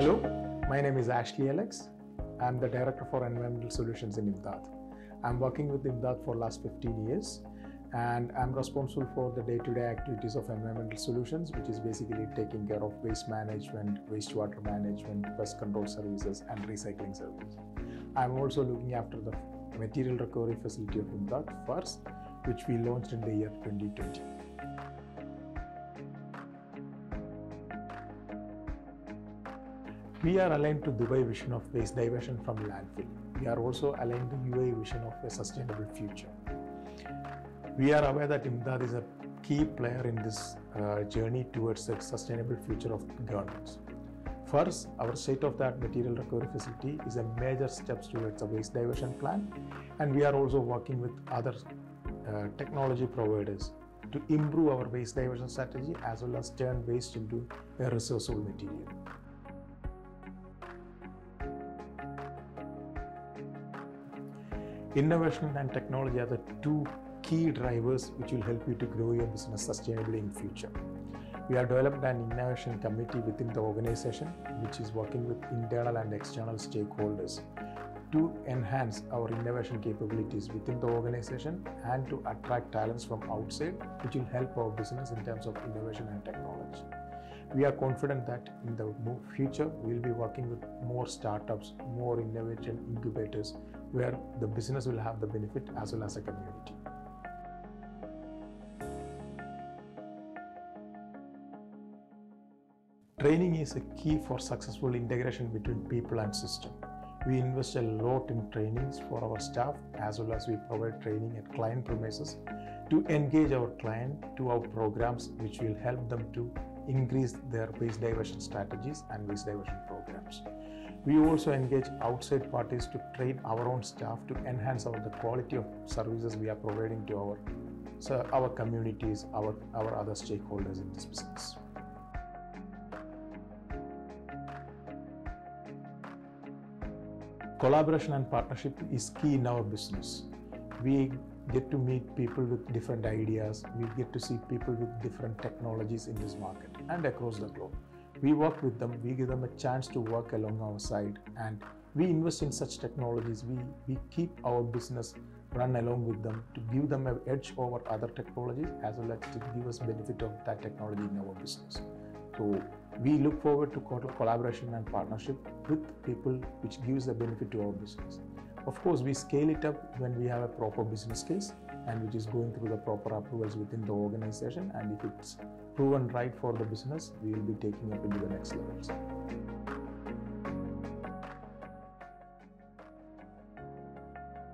Hello, my name is Ashly Alex. I'm the Director for Environmental Solutions in Imdaad. I'm working with Imdaad for last 15 years and I'm responsible for the day-to-day activities of environmental solutions, which is basically taking care of waste management, wastewater management, pest control services and recycling services. I'm also looking after the material recovery facility of Imdaad first, which we launched in the year 2020. We are aligned to Dubai vision of waste diversion from landfill. We are also aligned to UAE vision of a sustainable future. We are aware that Imdaad is a key player in this uh, journey towards a sustainable future of governments. First, our state-of-the-art material recovery facility is a major step towards a waste diversion plan, and we are also working with other uh, technology providers to improve our waste diversion strategy as well as turn waste into a resourceable material. Innovation and technology are the two key drivers which will help you to grow your business sustainably in future. We have developed an innovation committee within the organization which is working with internal and external stakeholders to enhance our innovation capabilities within the organization and to attract talents from outside which will help our business in terms of innovation and technology. We are confident that in the future we will be working with more startups, more innovation incubators where the business will have the benefit as well as a community. Training is a key for successful integration between people and system. We invest a lot in trainings for our staff as well as we provide training at client premises to engage our client to our programs which will help them to increase their waste diversion strategies and waste diversion programs. We also engage outside parties to train our own staff to enhance our, the quality of services we are providing to our, so our communities, our, our other stakeholders in this business. Collaboration and partnership is key in our business. We get to meet people with different ideas, we get to see people with different technologies in this market and across the globe. We work with them, we give them a chance to work along our side and we invest in such technologies. We, we keep our business run along with them to give them an edge over other technologies as well as to give us benefit of that technology in our business. So we look forward to collaboration and partnership with people which gives a benefit to our business. Of course, we scale it up when we have a proper business case and which is going through the proper approvals within the organization and if it's proven right for the business, we will be taking up into the next levels.